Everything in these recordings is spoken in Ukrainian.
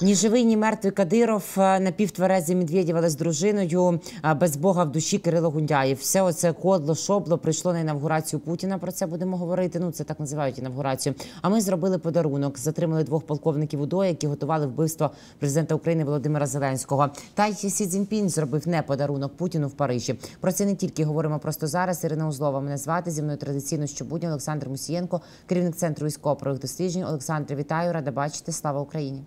Ні живий, ні мертвий Кадиров, е, напівтверезий Медведєв, але з дружиною, е, без Бога в душі Кирило Гундяєв. Все оце кодло, шобло прийшло на інавгурацію Путіна. Про це будемо говорити. Ну це так називають інавгурацію. А ми зробили подарунок. Затримали двох полковників УДО, які готували вбивство президента України Володимира Зеленського. Та й Сі Цзіньпінь зробив не подарунок Путіну в Парижі. Про це не тільки говоримо просто зараз. Ірина Узлова мене звати зі мною традиційно щобудня Олександр Мусієнко, керівник центру військово-правових досліджень. Олександр, вітаю, рада бачити. Слава Україні.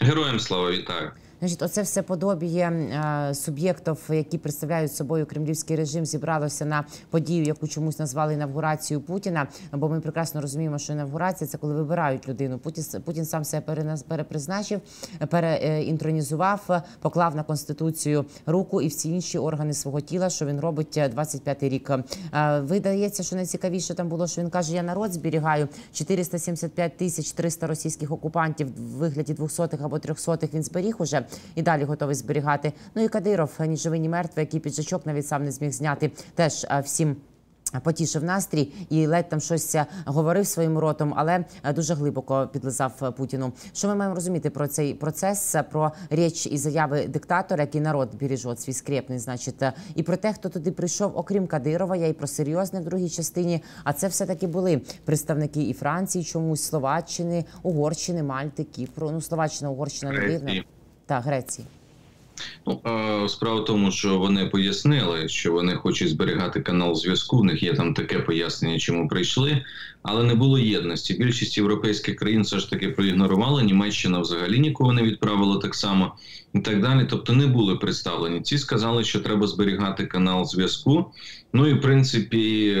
Героям слава вітаю. Значить, оце все подобіє е, суб'єктів, які представляють собою кремлівський режим, зібралося на подію, яку чомусь назвали інавгурацією Путіна. Бо ми прекрасно розуміємо, що інавгурація це коли вибирають людину. Путін Путін сам себе перепризначив, переінтронізував, поклав на конституцію руку і всі інші органи свого тіла, що він робить 25-й рік. Е, видається, що найцікавіше там було, що він каже: Я народ зберігаю 475 тисяч 300 російських окупантів в вигляді 200-х або 300-х Він зберіг уже і далі готовий зберігати. Ну і Кадиров, ні живий, ні мертвий, який піджачок навіть сам не зміг зняти, теж всім. Потішив настрій і ледь там щось говорив своїм ротом, але дуже глибоко підлизав Путіну. Що ми маємо розуміти про цей процес, про річ і заяви диктатора, який народ бережет свій скрепний, значить, і про те, хто туди прийшов, окрім Кадирова, я і про серйозне в другій частині. А це все таки були представники і Франції, чомусь Словаччини, Угорщини, Мальти, Кіпру. Ну Словаччина, Угорщина не дивно. Та Греції. Ну справа в тому, що вони пояснили, що вони хочуть зберігати канал зв'язку. В них є там таке пояснення, чому прийшли, але не було єдності. Більшість європейських країн все ж таки проігнорували. Німеччина взагалі нікого не відправила так само і так далі. Тобто не були представлені. Ці сказали, що треба зберігати канал зв'язку. Ну і в принципі,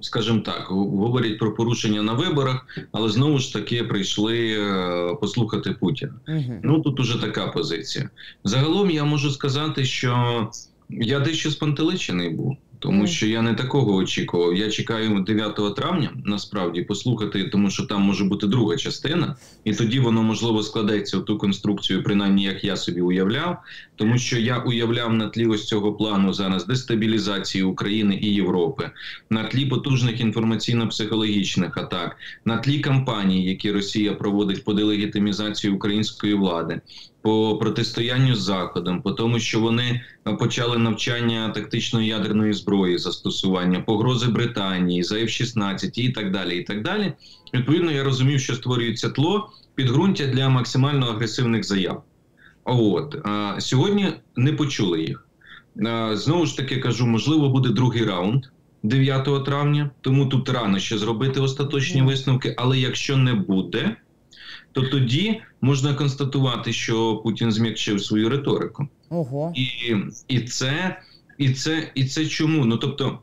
скажімо так, говорять про порушення на виборах, але знову ж таки прийшли е, послухати Путіна. Угу. Ну тут уже така позиція. Загалом я можу сказати, що я дещо спантеличений був. Тому що я не такого очікував. Я чекаю 9 травня насправді послухати, тому що там може бути друга частина, і тоді воно можливо складеться в ту конструкцію, принаймні як я собі уявляв. Тому що я уявляв на тлі ось цього плану зараз дестабілізації України і Європи, на тлі потужних інформаційно-психологічних атак, на тлі кампаній, які Росія проводить по делегітимізації української влади по протистоянню з заходом, по тому, що вони почали навчання тактичної ядерної зброї, застосування, погрози Британії, за F-16 і так далі. І так далі. Відповідно, я розумів, що створюється тло підґрунтя для максимально агресивних заяв. От а, сьогодні не почули їх. А, знову ж таки кажу, можливо, буде другий раунд 9 травня, тому тут рано ще зробити остаточні висновки. Але якщо не буде то тоді можна констатувати, що Путін зм'якшив свою риторику. Ого. І і це і це, і це чому? Ну тобто,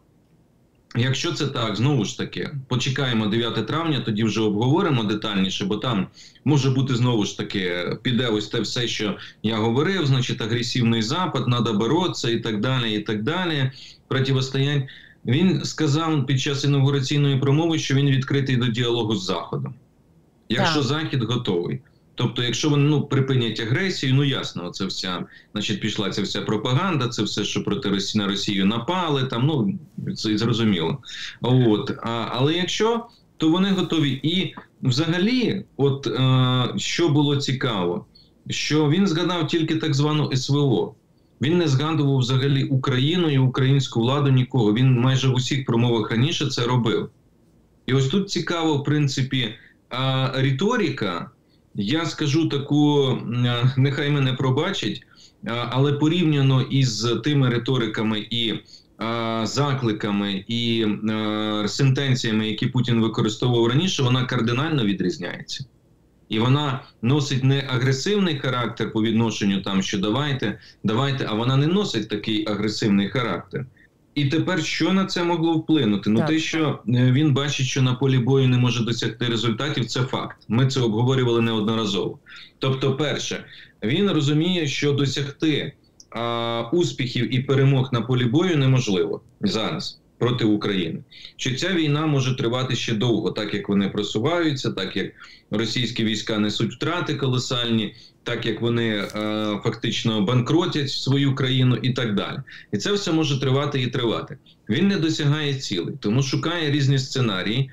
якщо це так, знову ж таки, почекаємо 9 травня, тоді вже обговоримо детальніше, бо там може бути знову ж таки, піде ось те все, що я говорив, значить, агресивний запад, треба боротися і так далі, і так далі. Противостоянь. Він сказав під час інаугураційної промови, що він відкритий до діалогу з Заходом якщо так. захід готовий. Тобто, якщо вони ну припинять агресію, ну ясно, це вся, значить, пішла ця вся пропаганда, це все, що проти Росії на Росію напали, там ну це зрозуміло. От а, але якщо то вони готові, і взагалі, от е, що було цікаво, що він згадав тільки так звану СВО. Він не згадував взагалі Україну і українську владу нікого. Він майже в усіх промовах раніше це робив. І ось тут цікаво, в принципі. А риторика, я скажу таку, нехай мене пробачить, але порівняно із тими риториками і закликами і сентенціями, які Путін використовував раніше, вона кардинально відрізняється. І вона носить не агресивний характер по відношенню там, що давайте, давайте, а вона не носить такий агресивний характер. І тепер що на це могло вплинути? Ну, так. те, що е, він бачить, що на полі бою не може досягти результатів, це факт. Ми це обговорювали неодноразово. Тобто, перше, він розуміє, що досягти а, успіхів і перемог на полі бою неможливо зараз проти України. Чи ця війна може тривати ще довго, так як вони просуваються, так як російські війська несуть втрати колосальні, так як вони е, фактично банкротять свою країну і так далі. І це все може тривати і тривати. Він не досягає цілей, тому шукає різні сценарії.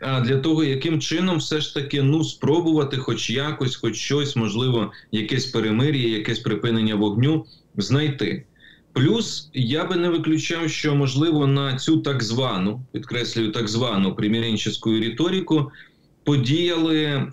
а для того, яким чином все ж таки ну спробувати, хоч якось, хоч щось, можливо, якесь перемир'я, якесь припинення вогню знайти. Плюс я би не виключав, що можливо на цю так звану, підкреслюю, так звану приміренческую риторику подіяли е,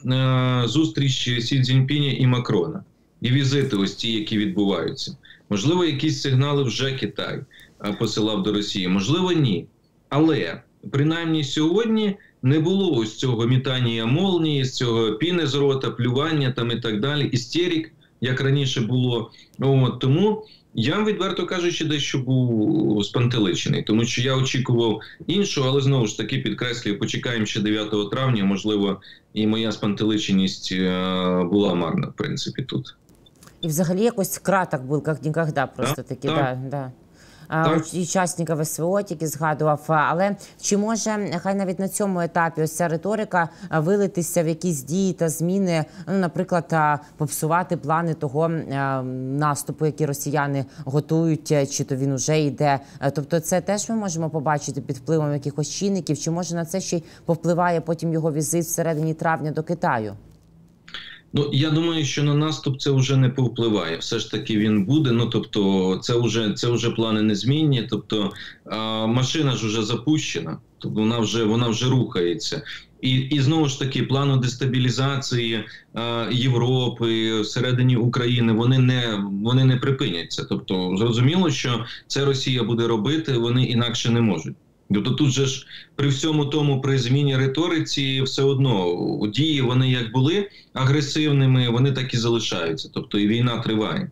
зустрічі Сі Цзіньпіня і Макрона і візити, ось ті, які відбуваються. Можливо, якісь сигнали вже Китай е, посилав до Росії, можливо, ні. Але принаймні сьогодні не було ось цього мітання молнії, з цього піни з рота, плювання там і так далі, істерік, як раніше було. От, тому я відверто кажучи, дещо був спантеличений, тому що я очікував іншого, але знову ж таки підкреслюю, почекаємо ще 9 травня. Можливо, і моя спантеличеність е, була марна, в принципі, тут. І взагалі якось краток був, як ніколи, просто да, таки. так. Да, да. Так. Учасників СВО тільки згадував. Але чи може хай навіть на цьому етапі ось ця риторика вилитися в якісь дії та зміни, ну, наприклад, попсувати плани того наступу, який росіяни готують, е, чи то він уже йде. Е, Тобто, це теж ми можемо побачити під впливом якихось чинників, чи може на це ще й повпливає потім його візит всередині травня до Китаю? Ну я думаю, що на наступ це вже не повпливає. Все ж таки він буде. Ну тобто, це вже це вже плани незмінні. Тобто а, машина ж вже запущена, тобто вона вже вона вже рухається. І і знову ж таки плану дестабілізації а, Європи всередині України вони не вони не припиняться. Тобто, зрозуміло, що це Росія буде робити, вони інакше не можуть. Тобто тут же ж при всьому тому, при зміні риториці, все одно дії вони як були агресивними, вони так і залишаються. Тобто і війна триває.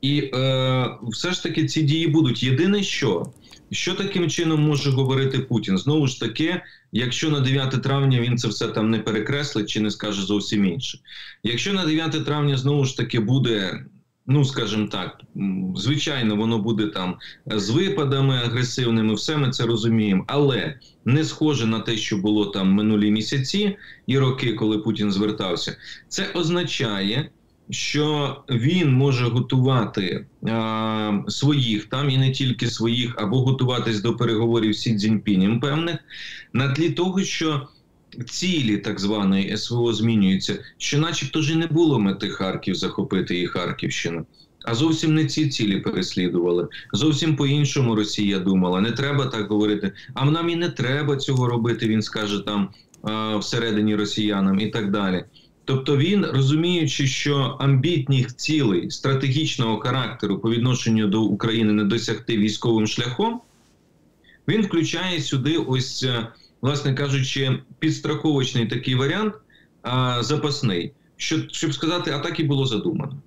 І е, все ж таки ці дії будуть. Єдине, що що таким чином може говорити Путін? Знову ж таки, якщо на 9 травня він це все там не перекреслить чи не скаже зовсім інше. Якщо на 9 травня знову ж таки буде. Ну, скажімо так, звичайно, воно буде там з випадами агресивними, все ми це розуміємо, але не схоже на те, що було там минулі місяці і роки, коли Путін звертався. Це означає, що він може готувати а, своїх там і не тільки своїх, або готуватись до переговорів з Сі Цзіньпінем певних на тлі того, що цілі так званої СВО змінюються, що, начебто, ж і не було мети Харків захопити і Харківщину. А зовсім не ці цілі переслідували. Зовсім по-іншому Росія думала. Не треба так говорити. А нам і не треба цього робити. Він скаже там всередині росіянам і так далі. Тобто він, розуміючи, що амбітних цілей стратегічного характеру по відношенню до України не досягти військовим шляхом, він включає сюди ось, е, власне кажучи, підстраховочний такий варіант, а, запасний, щоб, щоб сказати, а так і було задумано.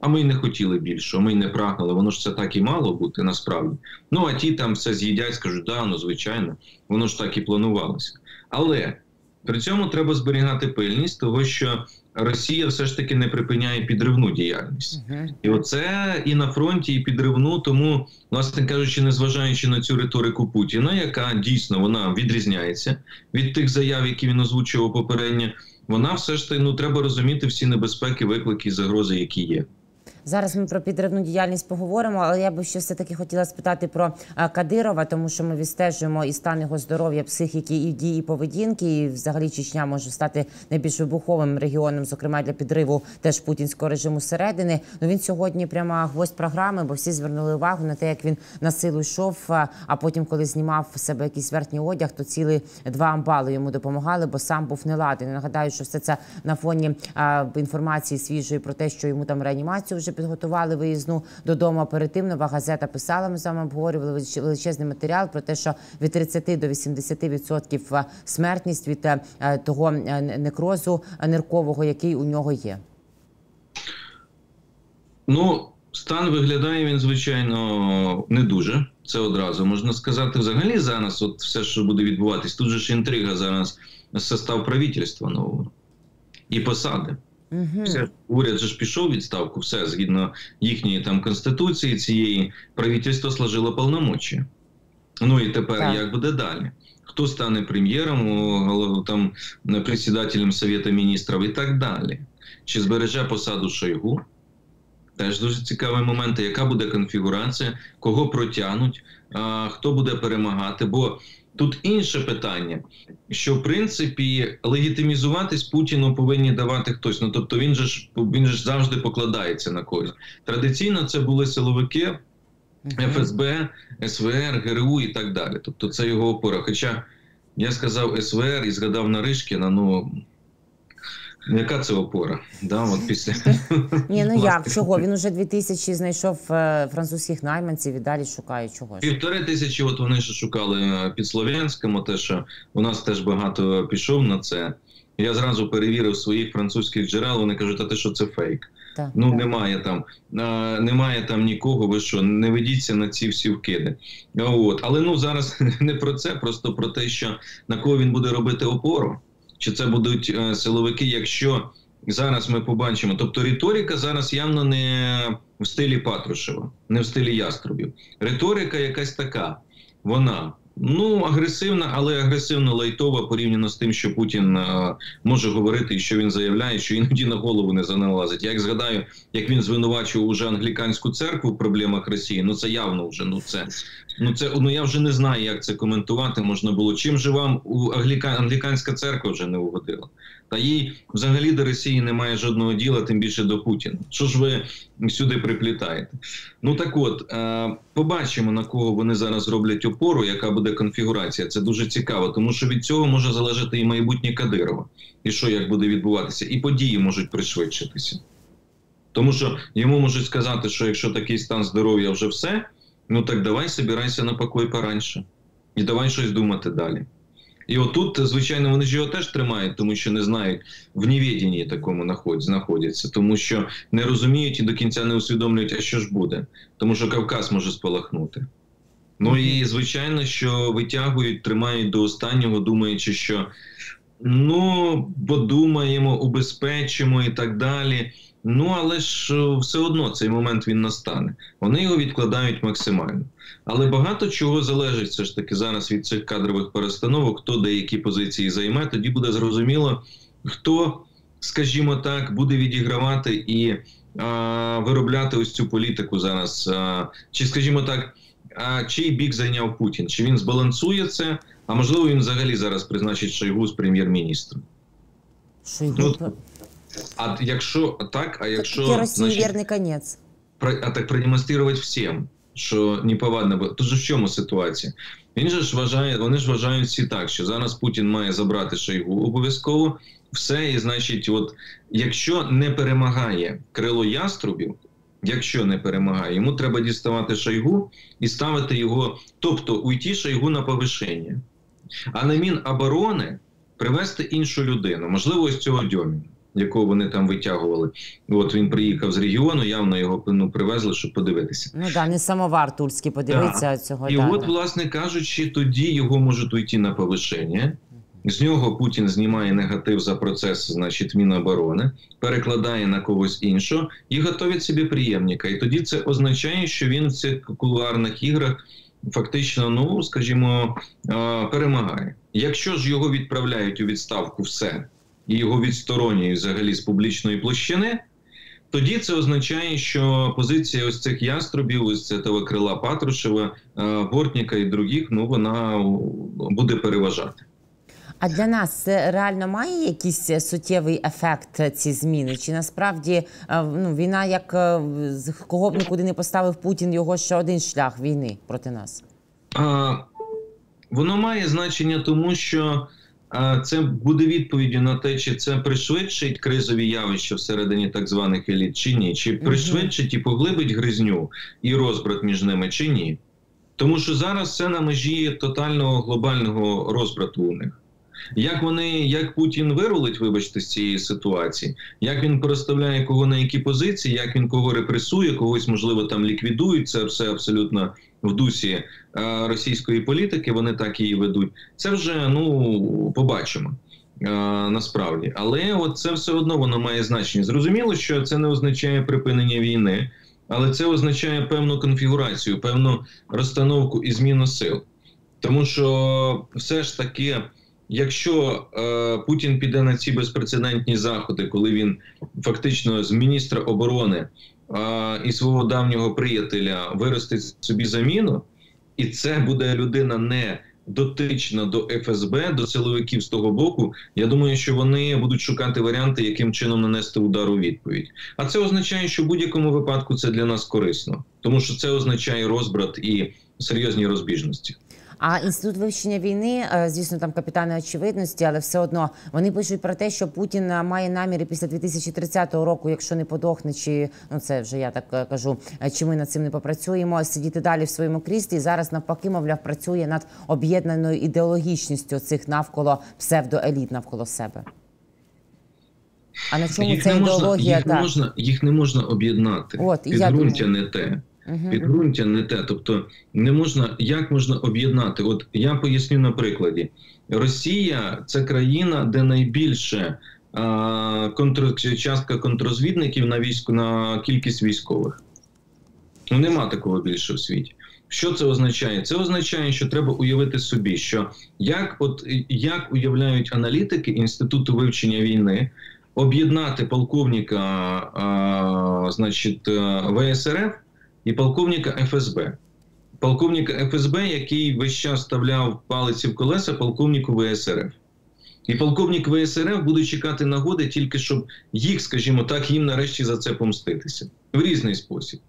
А ми й не хотіли більше, ми й не прагнули. Воно ж це так і мало бути насправді. Ну а ті там все з'їдять, скажуть, да, ну звичайно, воно ж так і планувалося. Але при цьому треба зберігати пильність, того що Росія все ж таки не припиняє підривну діяльність. Угу. І оце і на фронті, і підривну. Тому, власне кажучи, незважаючи на цю риторику Путіна, яка дійсно вона відрізняється від тих заяв, які він озвучував попередньо, вона все ж таки ну треба розуміти всі небезпеки, виклики і загрози, які є. Зараз ми про підривну діяльність поговоримо, але я би ще все таки хотіла спитати про Кадирова, тому що ми відстежуємо і стан його здоров'я, психіки, і дії поведінки. І взагалі Чечня може стати найбільш вибуховим регіоном, зокрема для підриву теж путінського режиму зсередини. Ну він сьогодні прямо гвоздь програми, бо всі звернули увагу на те, як він на силу йшов. А а потім, коли знімав себе якийсь верхній одяг, то цілі два амбали йому допомагали, бо сам був неладний. Нагадаю, що все це на фоні а, інформації свіжої про те, що йому там реанімацію вже підготували виїзну додому. Тим нова газета писала. Ми з вами обговорювали величезний матеріал про те, що від 30 до 80% смертність від е, е, того е, некрозу ниркового, який у нього є. Ну, стан виглядає він, звичайно, не дуже. Це одразу можна сказати. Взагалі зараз, от все, що буде відбуватись, тут же ж інтрига зараз состав правительства нового і посади. Угу. Все, уряд же ж пішов відставку, все згідно їхньої там конституції цієї правительство сложило повномочі. Ну і тепер Так. як буде далі? Хто стане прем'єром, там председателем Совєта міністрів і так далі? Чи збереже посаду Шойгу? Теж дуже цікавий момент, яка буде конфігурація, кого протягнуть, хто буде перемагати. Бо Тут інше питання, що в принципі легітимізуватись Путіну повинні давати хтось. Ну тобто він же ж він же ж завжди покладається на когось. Традиційно це були силовики, ФСБ, СВР, ГРУ і так далі. Тобто це його опора. Хоча я сказав СВР і згадав Наришкіна, ну яка це опора? Да, от після... Ні, ну як, чого? Він уже 2000 знайшов е, французьких найманців і далі шукає чогось. Півтори тисячі, от вони ще шукали е, під Слов'янськом, те, що у нас теж багато пішов на це. Я зразу перевірив своїх французьких джерел, вони кажуть, а те, що це фейк. Так, Ну так. немає там, а, немає там нікого. Ви що не ведіться на ці всі вкиди. От але ну зараз не про це, просто про те, що на кого він буде робити опору, чи це будуть е, силовики, якщо зараз ми побачимо. Тобто риторика зараз явно не в стилі Патрушева, не в стилі яструбів. Риторика якась така, вона. Ну, агресивна, але агресивно лайтова порівняно з тим, що Путін е, може говорити і що він заявляє, що іноді на голову не заналазить. Я як згадаю, як він звинувачував уже англіканську церкву в проблемах Росії. Ну це явно вже. Ну це ну це ну я вже не знаю, як це коментувати можна було. Чим же вам у англіка, англіканська церква вже не угодила? Та їй взагалі до Росії немає жодного діла, тим більше до Путіна. Що ж ви сюди приплітаєте? Ну так от е, побачимо на кого вони зараз роблять опору, яка буде конфігурація. Це дуже цікаво, тому що від цього може залежати і майбутнє Кадирова, і що як буде відбуватися, і події можуть пришвидшитися. Тому що йому можуть сказати, що якщо такий стан здоров'я вже все, ну так давай собирайся на покой пораньше. І давай щось думати далі. І отут, звичайно, вони ж його теж тримають, тому що не знають в невіденні такому знаходяться, тому що не розуміють і до кінця не усвідомлюють, а що ж буде, тому що Кавказ може спалахнути. Ну і звичайно, що витягують, тримають до останнього, думаючи, що ну подумаємо, убезпечимо і так далі. Ну але ж е, все одно цей момент він настане. Вони його відкладають максимально. Але багато чого залежить все ж таки зараз від цих кадрових перестановок, хто деякі позиції займе, тоді буде зрозуміло, хто, скажімо так, буде відігравати і а, виробляти ось цю політику зараз. А, чи, скажімо так, а, чий бік зайняв Путін? Чи він збалансує це? А можливо, він взагалі зараз призначить Шойгу з прем'єр-міністром. Шойгу. Ну, А якщо так, а якщо Росії значить, вірний конець. про- а так продемонструвати всім, що неповадно було. Же в чому ситуація? Він же ж вважає, вони ж вважають всі так, що зараз Путін має забрати Шойгу обов'язково. Все, і значить, от якщо не перемагає крило яструбів, якщо не перемагає, йому треба діставати Шойгу і ставити його, тобто уйти Шойгу на повишення. А на Міноборони привести іншу людину, можливо, ось цього Дьоміна, якого вони там витягували. От він приїхав з регіону, явно його ну, привезли, щоб подивитися. Ну да, не самовар тульський, подивиться цього. І да, от, власне кажучи, тоді його можуть уйти на повишення. З нього Путін знімає негатив за процес, значить, Міноборони, перекладає на когось іншого і готовить собі приємника. І тоді це означає, що він в цих кулуарних іграх фактично, ну скажімо, перемагає. Якщо ж його відправляють у відставку все і його відсторонюють взагалі з публічної площини. Тоді це означає, що позиція ось цих яструбів, ось цього крила Патрушева, е, Бортніка і других, ну вона буде переважати. А для нас це реально має якийсь е, суттєвий ефект е, ці зміни? Чи насправді е, ну, війна, як е, з- кого б нікуди не поставив Путін, його ще один шлях війни проти нас? А, воно має значення, тому що це буде відповіддю на те, чи це пришвидшить кризові явища всередині так званих еліт, чи ні, чи пришвидшить і поглибить гризню і розбрат між ними, чи ні. Тому що зараз це на межі тотального глобального розбрату у них. Як вони, як Путін вирулить, вибачте, з цієї ситуації, як він переставляє кого на які позиції, як він кого репресує, когось можливо там ліквідують. Це все абсолютно в дусі е, російської політики. Вони так її ведуть. Це вже ну побачимо. е, Насправді, але от це все одно воно має значення. Зрозуміло, що це не означає припинення війни, але це означає певну конфігурацію, певну розстановку і зміну сил. Тому що все ж таки, якщо е, Путін піде на ці безпрецедентні заходи, коли він фактично з міністра оборони е, і свого давнього приятеля виростить собі заміну, і це буде людина не дотична до ФСБ, до силовиків з того боку. Я думаю, що вони будуть шукати варіанти, яким чином нанести удар у відповідь. А це означає, що в будь-якому випадку це для нас корисно, тому що це означає розбрат і серйозні розбіжності. А інститут вивчення війни, е, звісно, там капітани очевидності, але все одно вони пишуть про те, що Путін е, має наміри після 2030 року, якщо не подохне, чи ну це вже я так е, кажу, чи ми над цим не попрацюємо, сидіти далі в своєму кріслі. І зараз навпаки, мовляв, працює над об'єднаною ідеологічністю цих навколо псевдоеліт навколо себе. А на чому їх ця не можна, ідеологія? їх, так? не можна, їх не можна об'єднати. От, і я думаю. не те. Підґрунтя не те. Тобто, не можна як можна об'єднати? От я поясню на прикладі: Росія це країна, де найбільше а, контр... частка контрозвідників на війську на кількість військових. Ну нема такого більше в світі. Що це означає? Це означає, що треба уявити собі, що як, от як уявляють аналітики інституту вивчення війни, об'єднати полковника, а, значить, е, ВСРФ і полковника ФСБ. Полковника ФСБ, який весь час вставляв палиці в колеса полковнику ВСРФ. І полковник ВСРФ буде чекати нагоди, тільки щоб їх, скажімо так, їм нарешті за це помститися в різний спосіб.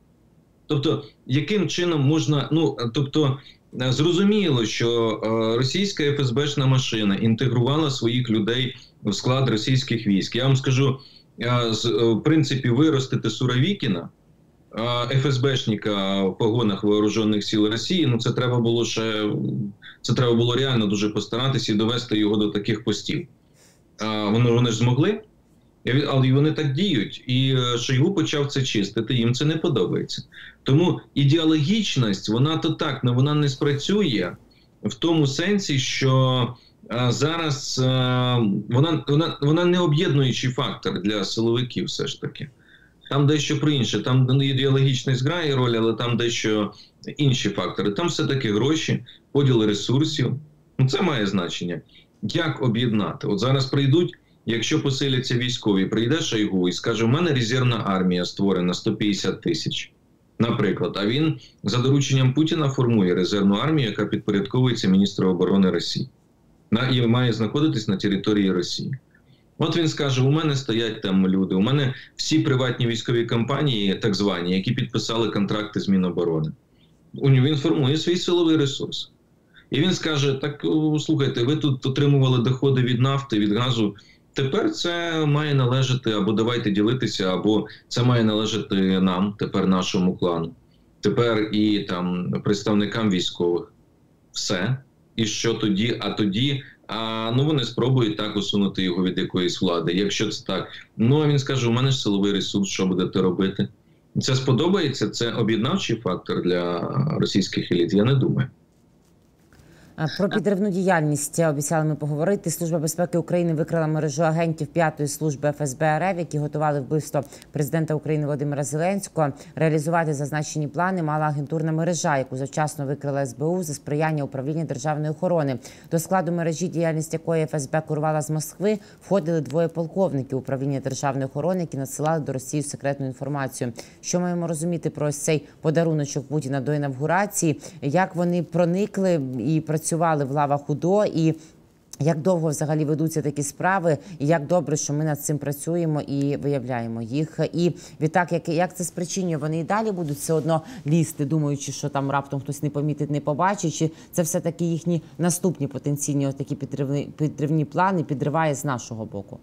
Тобто, яким чином можна, ну тобто, зрозуміло, що е, російська ФСБшна машина інтегрувала своїх людей в склад російських військ. Я вам скажу, е, е, в принципі, виростити Суровікіна, ФСБшника в погонах вооружених сил Росії. Ну це треба було ще це треба було реально дуже постаратися і довести його до таких постів. Вони, вони ж змогли, але вони так діють. І е, Шойгу почав це чистити. Їм це не подобається. Тому ідеологічність, вона то так, але вона не спрацює в тому сенсі, що е, зараз е, вона, вона, вона не об'єднуючий фактор для силовиків, все ж таки. Там дещо про інше. Там ідеологічність грає роль, але там дещо інші фактори. Там все-таки гроші, поділ ресурсів. Ну, це має значення. Як об'єднати? От зараз прийдуть, якщо посиляться військові, прийде Шойгу і скаже: у мене резервна армія створена 150 тисяч. Наприклад, а він за дорученням Путіна формує резервну армію, яка підпорядковується міністру оборони Росії на і має знаходитись на території Росії. От він скаже: у мене стоять там люди, у мене всі приватні військові компанії, так звані, які підписали контракти з Міноборони. Він формує свій силовий ресурс. І він скаже: так слухайте, ви тут отримували доходи від нафти, від газу. Тепер це має належати або давайте ділитися, або це має належати нам, тепер нашому клану, тепер і там представникам військових. Все. І що тоді? А тоді а, ну вони спробують так усунути його від якоїсь влади. Якщо це так, ну а він скаже: у мене ж силовий ресурс, що будете робити? Це сподобається. Це об'єднавчий фактор для російських еліт. Я не думаю. Про підривну діяльність обіцяли ми поговорити. Служба безпеки України викрила мережу агентів п'ятої служби ФСБ РФ, які готували вбивство президента України Володимира Зеленського. Реалізувати зазначені плани мала агентурна мережа, яку завчасно викрила СБУ за сприяння управління державної охорони. До складу мережі, діяльність якої ФСБ курувала з Москви, входили двоє полковників управління державної охорони, які надсилали до Росії секретну інформацію. Що маємо розуміти про ось цей подаруночок Путіна до інавгурації? Як вони проникли і працювали в лавах УДО і. Як довго взагалі ведуться такі справи, і як добре, що ми над цим працюємо і виявляємо їх. І відтак, як, як це спричинює, вони і далі будуть все одно лізти, думаючи, що там раптом хтось не помітить, не побачить, чи це все таки їхні наступні потенційні такі підривні підривні плани підриває з нашого боку.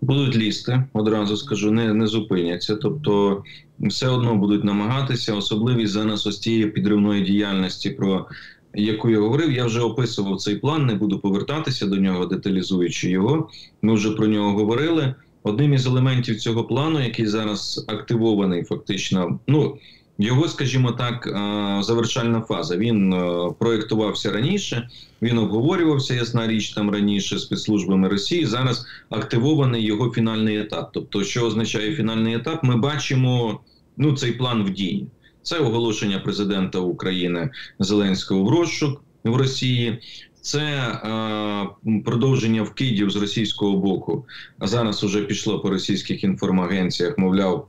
Будуть лізти, одразу скажу, не, не зупиняться. Тобто, все одно будуть намагатися, особливість зараз ось цієї підривної діяльності, про яку я говорив. Я вже описував цей план, не буду повертатися до нього, деталізуючи його. Ми вже про нього говорили. Одним із елементів цього плану, який зараз активований, фактично, ну його, скажімо так, завершальна фаза. Він проєктувався раніше, він обговорювався, ясна річ там раніше спецслужбами Росії. Зараз активований його фінальний етап. Тобто, що означає фінальний етап? Ми бачимо ну цей план в дії. Це оголошення президента України Зеленського в розшук в Росії. Це е, продовження вкидів з російського боку. А зараз уже пішло по російських інформагенціях. Мовляв,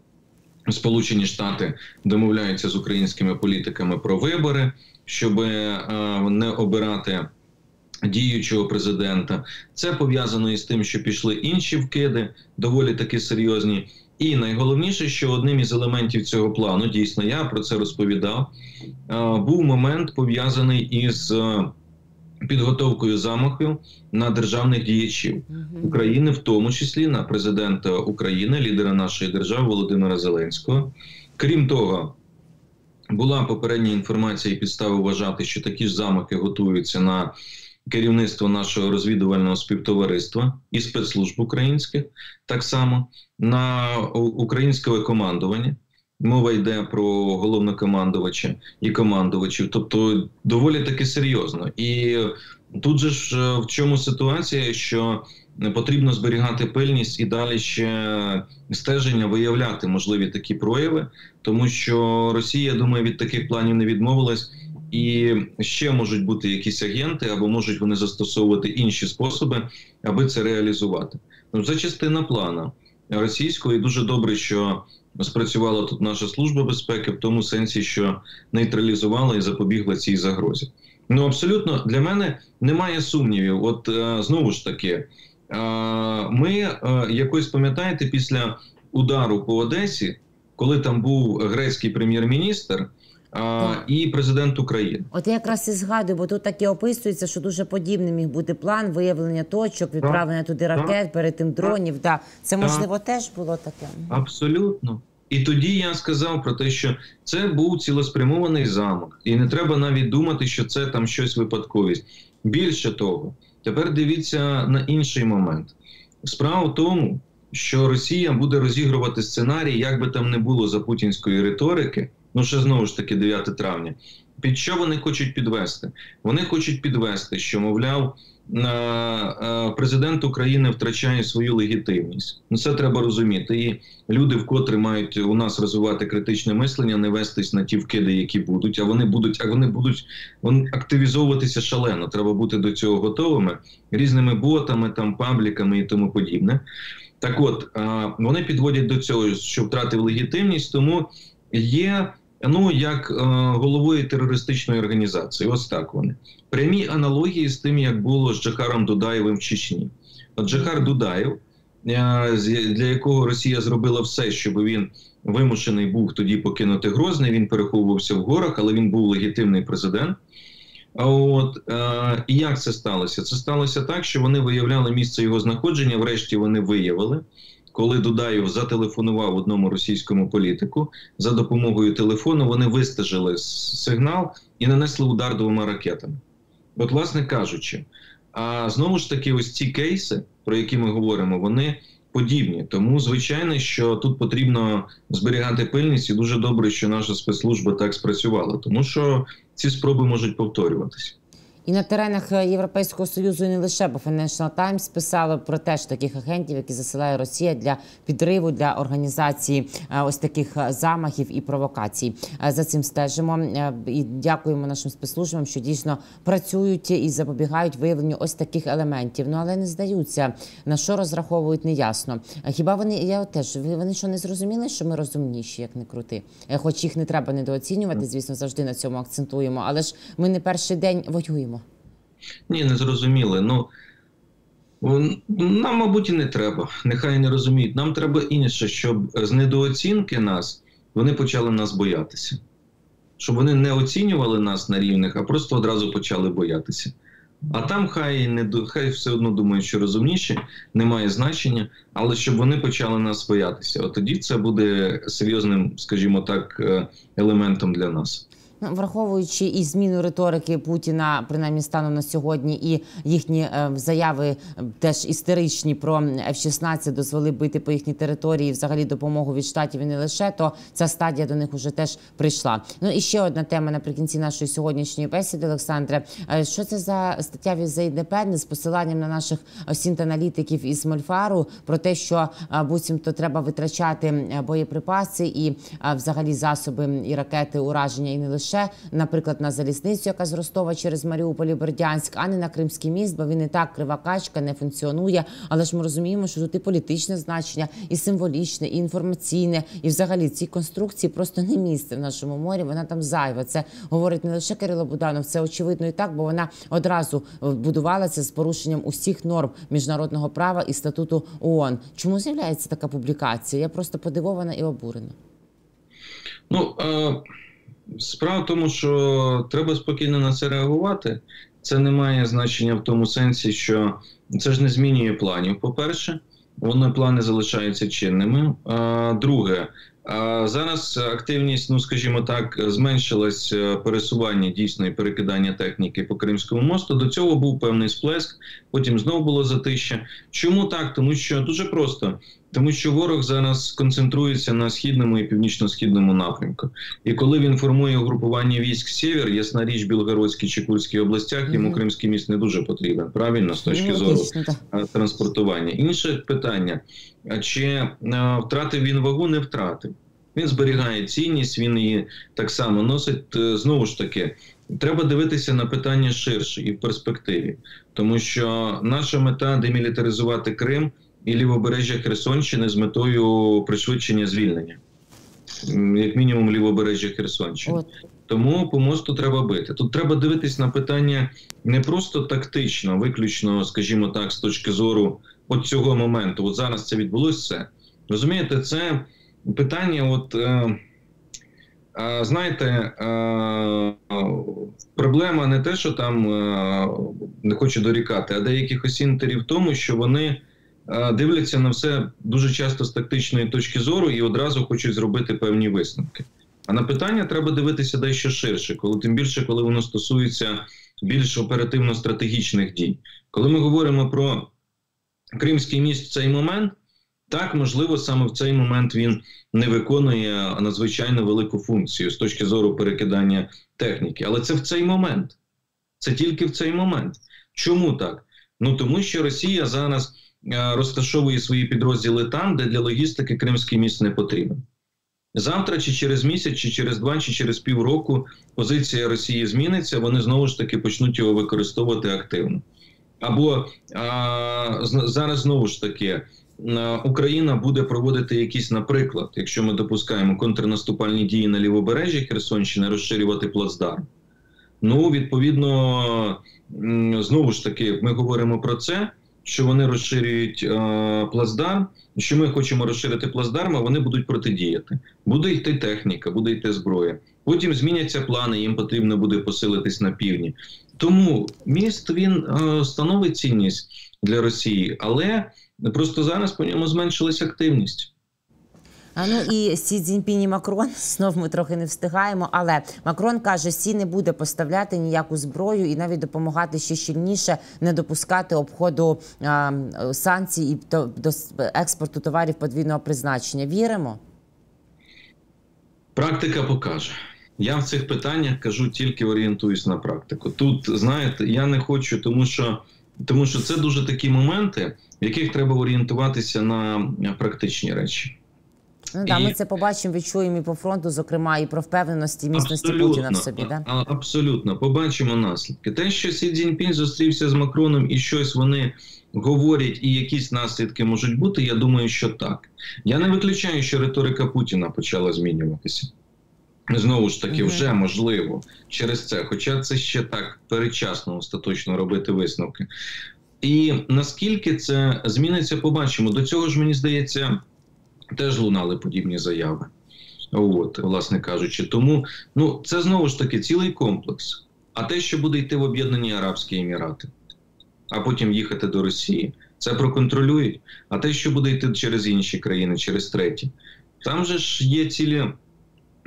Сполучені Штати домовляються з українськими політиками про вибори, щоб е, не обирати діючого президента. Це пов'язано із тим, що пішли інші вкиди, доволі таки серйозні. І найголовніше, що одним із елементів цього плану, дійсно, я про це розповідав, був момент пов'язаний із е, підготовкою замахів на державних діячів України, в тому числі на президента України, лідера нашої держави Володимира Зеленського. Крім того, була попередня інформація і підстави вважати, що такі ж замахи готуються на керівництво нашого розвідувального співтовариства і спецслужб українських, так само на українське командування. Мова йде про головнокомандувача і командувачів, тобто доволі таки серйозно. І тут же ж е, в чому ситуація, що потрібно зберігати пильність і далі ще стеження, виявляти можливі такі прояви, тому що Росія, я думаю, від таких планів не відмовилась, і ще можуть бути якісь агенти, або можуть вони застосовувати інші способи, аби це реалізувати. Ну, це частина плану російського, і дуже добре, що спрацювала тут наша служба безпеки, в тому сенсі, що нейтралізувала і запобігла цій загрозі. Ну абсолютно для мене немає сумнівів. От е, знову ж таки, е, ми е, якось пам'ятаєте, після удару по Одесі, коли там був грецький прем'єр-міністр а, і президент України. От я якраз і згадую, бо тут таке описується, що дуже подібний міг бути план виявлення точок, відправлення туди ракет, перед тим дронів. Да. Це Так. можливо теж було таке. Абсолютно. І тоді я сказав про те, що це був цілеспрямований замок, і не треба навіть думати, що це там щось випадковість. Більше того, тепер дивіться на інший момент. Справа в тому, що Росія буде розігрувати сценарій, як би там не було за путінської риторики. Ну ще знову ж таки 9 травня. Під що вони хочуть підвести? Вони хочуть підвести, що мовляв, е, е, президент України втрачає свою легітимність. Ну це треба розуміти. І люди, вкотре мають у нас розвивати критичне мислення, не вестись на ті вкиди, які будуть. А вони будуть, а вони будуть вони активізовуватися шалено. Треба бути до цього готовими різними ботами, там пабліками і тому подібне. Так, от вони підводять до цього, що втратив легітимність, тому є. Ну, як е, головою терористичної організації, ось так вони прямі аналогії з тим, як було з Джахаром Дудаєвим в Чечні. От Джахар Дудаєв, е, для якого Росія зробила все, щоб він вимушений був тоді покинути Грозний. Він переховувався в горах, але він був легітимний президент. От е, і як це сталося? Це сталося так, що вони виявляли місце його знаходження. Врешті вони виявили, коли Дудаєв зателефонував одному російському політику за допомогою телефону. Вони вистежили сигнал і нанесли удар двома ракетами. От, власне кажучи, а знову ж таки, ось ці кейси, про які ми говоримо, вони подібні. Тому, звичайно, що тут потрібно зберігати пильність, і дуже добре, що наша спецслужба так спрацювала, тому що ці спроби можуть повторюватися. І на теренах е, Європейського союзу і не лише, бо Financial Times писало про теж таких агентів, які засилає Росія для підриву для організації е, ось таких е, замахів і провокацій. За цим стежимо і дякуємо нашим спецслужбам, що дійсно працюють і запобігають виявленню ось таких елементів. Ну але не здаються на що розраховують, неясно. Хіба вони я теж вони що не зрозуміли, що ми розумніші, як не крути? Хоч їх не треба недооцінювати, звісно, завжди на цьому акцентуємо. Але ж ми не перший день воюємо. Ні, не зрозуміли. Ну нам, мабуть, і не треба. Нехай не розуміють. Нам треба інше, щоб з недооцінки нас вони почали нас боятися. Щоб вони не оцінювали нас на рівних, а просто одразу почали боятися. А там хай не хай все одно думають, що розумніші, немає значення, але щоб вони почали нас боятися. От тоді це буде серйозним, скажімо так, е, елементом для нас. Враховуючи і зміну риторики Путіна, принаймні станом на сьогодні, і їхні е, заяви е, теж істеричні про F-16 дозволи бити по їхній території, взагалі допомогу від штатів і не лише, то ця стадія до них уже теж прийшла. Ну і ще одна тема наприкінці нашої сьогоднішньої бесіди, Олександре. Е, Що це за стаття від The з посиланням на наших сінт-аналітиків із Мольфару про те, що буцімто треба витрачати боєприпаси і взагалі засоби і ракети ураження, і не лише лише, наприклад, на залізницю, яка з Ростова через Маріуполь і Бердянськ, а не на Кримський міст, бо він і так крива качка, не функціонує. Але ж ми розуміємо, що тут і політичне значення, і символічне, і інформаційне, і взагалі цій конструкції просто не місце в нашому морі. Вона там зайва. Це говорить не лише Кирило Буданов, це очевидно і так, бо вона одразу е, будувалася з порушенням усіх норм міжнародного права і статуту ООН. Чому з'являється така публікація? Я просто подивована і обурена. Ну, е, справа в тому, що треба спокійно на це реагувати. Це не має значення в тому сенсі, що це ж не змінює планів. По-перше, вони плани залишаються чинними. А, друге, зараз активність, ну скажімо так, зменшилось е, пересування дійсно і перекидання техніки по Кримському мосту. До цього був певний сплеск, потім знову було затища. Чому так? Тому що дуже просто. Тому що ворог зараз концентрується на східному і північно-східному напрямку. І коли він формує угрупування військ Сєвєр, ясна річ, Білгородській чи Курській областях, йому Кримський міст не дуже потрібен. Правильно, з точки Ну, зору а, транспортування. Інше питання: чи втратив він вагу, не втратив. Він зберігає цінність, він її так само носить. Е, Знову ж таки, треба дивитися на питання ширше і в перспективі, тому що наша мета демілітаризувати Крим і лівобережжя Херсонщини з метою пришвидшення звільнення, як мінімум, лівобережжя Херсонщини. От Тому по мосту треба бити. Тут треба дивитись на питання не просто тактично, виключно, скажімо так, з точки зору от цього моменту. От зараз це відбулося. Це розумієте, це питання, от. Е, е, Знаєте, е, проблема не те, що там е, не хочу дорікати, а деяких осінтерів в тому, що вони дивляться на все дуже часто з тактичної точки зору і одразу хочуть зробити певні висновки. А на питання треба дивитися дещо ширше, коли тим більше, коли воно стосується більш оперативно-стратегічних дій. Коли ми говоримо про Кримський міст в цей момент, так можливо, саме в цей момент він не виконує надзвичайно велику функцію з точки зору перекидання техніки. Але це в цей момент. Це тільки в цей момент. Чому так? Ну тому що Росія зараз е, розташовує свої підрозділи там, де для логістики Кримський міст не потрібен. Завтра, чи через місяць, чи через два, чи через півроку позиція Росії зміниться, вони знову ж таки почнуть його використовувати активно. Або а, зараз знову ж таки Україна буде проводити якісь, наприклад, якщо ми допускаємо контрнаступальні дії на лівобережжі Херсонщини, розширювати плацдарм. Ну, відповідно, знову ж таки, ми говоримо про це, що вони розширюють е, плацдарм, що ми хочемо розширити плацдарм, а вони будуть протидіяти. Буде йти техніка, буде йти зброя. Потім зміняться плани, їм потрібно буде посилитись на півдні. Тому міст він е, становить цінність для Росії, але просто зараз по ньому зменшилась активність. А ну і Сі Цзіньпінь і Макрон знов ми трохи не встигаємо. Але Макрон каже, Сі не буде поставляти ніяку зброю і навіть допомагати ще щільніше не допускати обходу а, санкцій і до, до експорту товарів подвійного призначення. Віримо? Практика покаже. Я в цих питаннях кажу тільки орієнтуюсь на практику. Тут знаєте, я не хочу, тому що тому що це дуже такі моменти, в яких треба орієнтуватися на практичні речі. Ну да, І- ми це побачимо, відчуємо і по фронту, зокрема, і про впевненості міцності Путіна в собі. Да? а- абсолютно. Побачимо наслідки. Те, що Сі Цзіньпінь зустрівся з Макроном і щось вони говорять, і якісь наслідки можуть бути, я думаю, що так. Я не виключаю, що риторика Путіна почала змінюватися. Знову ж таки, вже можливо через це, хоча це ще так передчасно остаточно робити висновки. І наскільки це зміниться, побачимо. До цього ж мені здається, теж лунали подібні заяви. От, власне кажучи, тому ну це знову ж таки цілий комплекс. А те, що буде йти в Об'єднані Арабські Емірати, а потім їхати до Росії, це проконтролюють. А те, що буде йти через інші країни, через треті, там же ж є цілі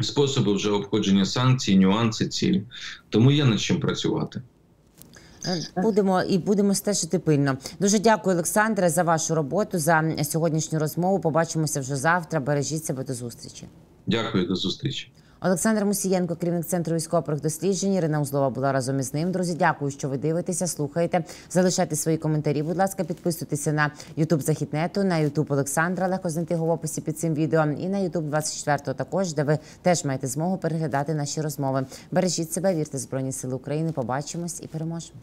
способи вже обходження санкцій, нюанси, цілі. Тому є над чим працювати. Будемо і будемо стежити пильно. Дуже дякую, Олександре, за вашу роботу, за сьогоднішню розмову. Побачимося вже завтра. Бережіть себе до зустрічі. Дякую, до зустрічі. Олександр Мусієнко, керівник центру військових досліджень. Ірина Узлова була разом із ним. Друзі, дякую, що ви дивитеся, слухаєте. Залишайте свої коментарі. Будь ласка, підписуйтеся на Ютуб Західнету, на Ютуб Олександра. Легко знайти його в описі під цим відео. І на Ютуб 24 також, де ви теж маєте змогу переглядати наші розмови. Бережіть себе, вірте в Збройні Сили України. Побачимось і переможемо.